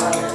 desire.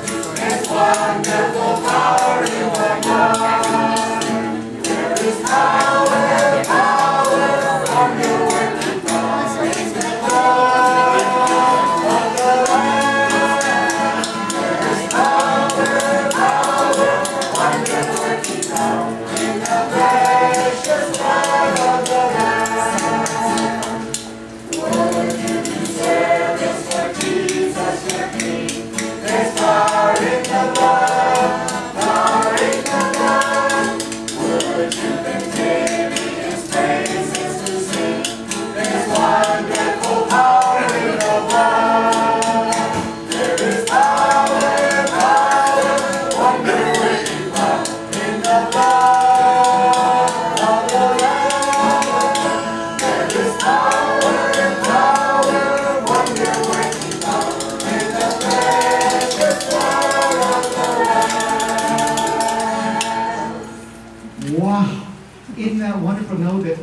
Wow. Isn't that wonderful to know that